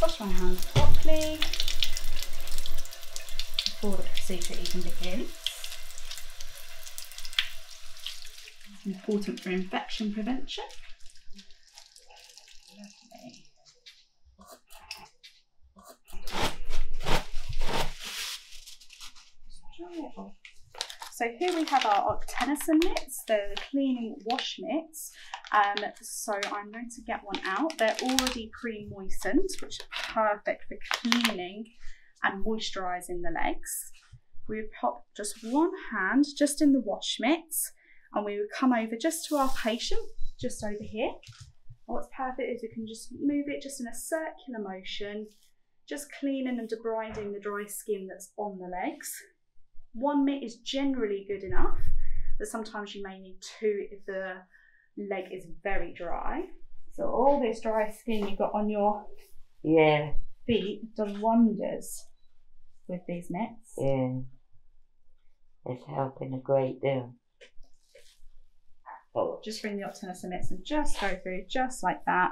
Wash my hands properly before the procedure even begins. Important for infection prevention. Lovely. Dry it off. So here we have our octenisan mitts, the cleaning wash mitts. Um, so I'm going to get one out. They're already pre-moistened, which are perfect for cleaning and moisturising the legs. We would pop just one hand just in the wash mitts and we would come over just to our patient, just over here. And what's perfect is we can just move it just in a circular motion, just cleaning and debriding the dry skin that's on the legs. One mitt is generally good enough, but sometimes you may need two if the leg is very dry. So all this dry skin you've got on your Yeah, feet does wonders with these mitts. yeah. It's helping a great deal. But just bring the octenisan mitts and just go through just like that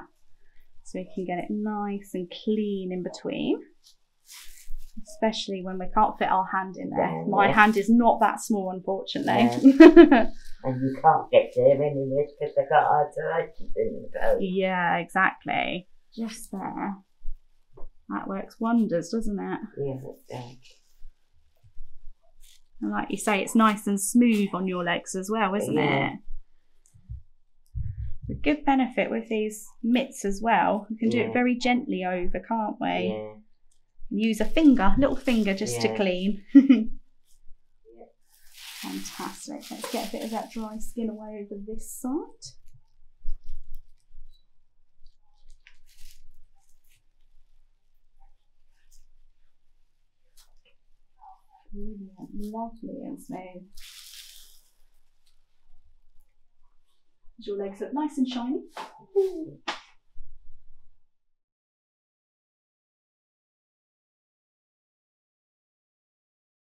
so we can get it nice and clean in between. Especially when we can't fit our hand in there. Yeah, My yeah. hand is not that small, unfortunately. And you can't get to there anyway because they've got arthritis in the yeah, exactly. Just there. That works wonders, doesn't it? Yeah, it does. And like you say, it's nice and smooth on your legs as well, isn't Yeah. it? A good benefit with these mitts as well. We can do it very gently over, can't we? Yeah. Use a finger, little finger just to clean. Fantastic. Let's get a bit of that dry skin away over this side. Brilliant, lovely and smooth. Does your legs look nice and shiny?